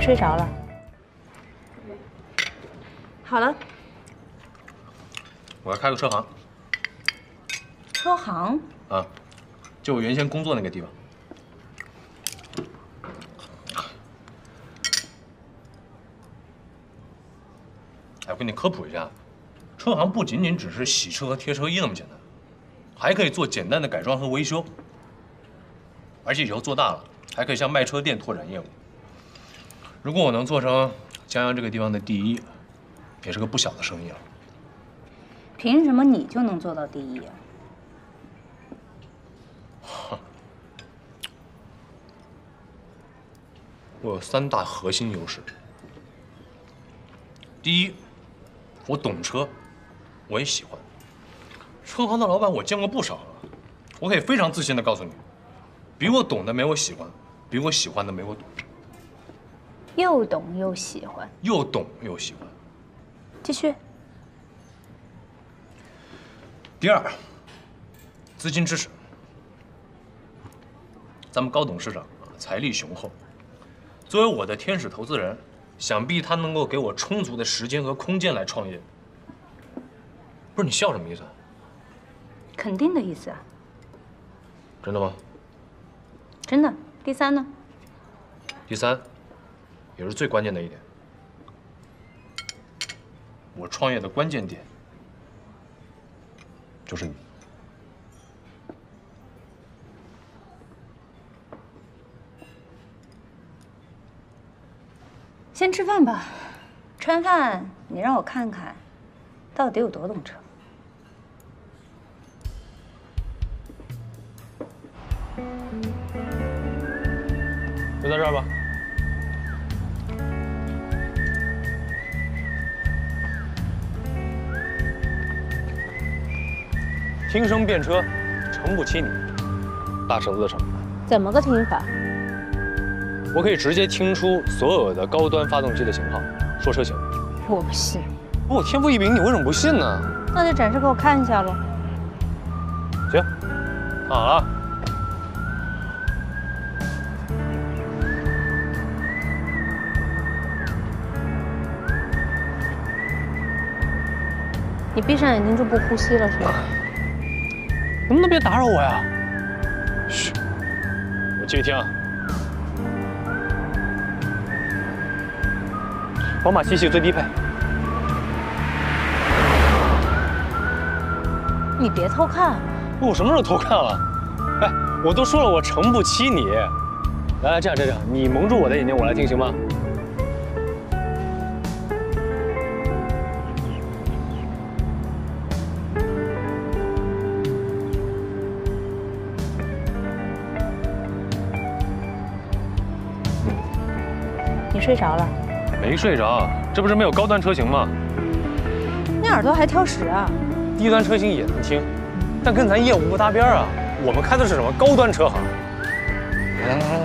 你睡着了？好了，我要开个车行。车行？啊，就我原先工作那个地方。哎，我给你科普一下，车行不仅仅只是洗车和贴车衣那么简单，还可以做简单的改装和维修。而且以后做大了，还可以向卖车店拓展业务。如果我能做成江阳这个地方的第一，也是个不小的生意了。凭什么你就能做到第一啊？我有三大核心优势。第一，我懂车，我也喜欢。车行的老板我见过不少了，我可以非常自信的告诉你，比我懂的没我喜欢，比我喜欢的没我懂。又懂又喜欢，又懂又喜欢。继续。第二，资金支持。咱们高董事长啊，财力雄厚，作为我的天使投资人，想必他能够给我充足的时间和空间来创业。不是你笑什么意思？肯定的意思啊。真的吗？真的。第三呢？第三，也是最关键的一点，我创业的关键点就是你。先吃饭吧，吃完饭你让我看看，到底有多懂车。就在这儿吧。听声辨车，诚不欺你。大舌头的诚。怎么个听法？我可以直接听出所有的高端发动机的型号，说车型。我不信。我天赋异禀，你为什么不信呢？那就展示给我看一下喽。行，看好了。你闭上眼睛就不呼吸了是吗？能不能别打扰我呀？嘘，我继续听啊。宝马七系最低配。你别偷看。我什么时候偷看了？哎，我都说了我诚不欺你。来来，这样这样，你蒙住我的眼睛，我来听行吗？你睡着了？没睡着，这不是没有高端车型吗？你耳朵还挑食啊？低端车型也能听，但跟咱业务不搭边啊。我们开的是什么高端车行？来来来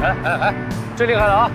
来来，来来来，最厉害的啊！